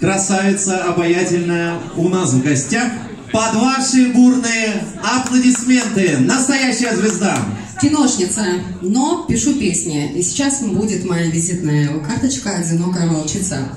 Красавица обаятельная у нас в гостях. Под ваши бурные аплодисменты. Настоящая звезда. Киношница, но пишу песни. И сейчас будет моя визитная карточка «Одинокая волчица».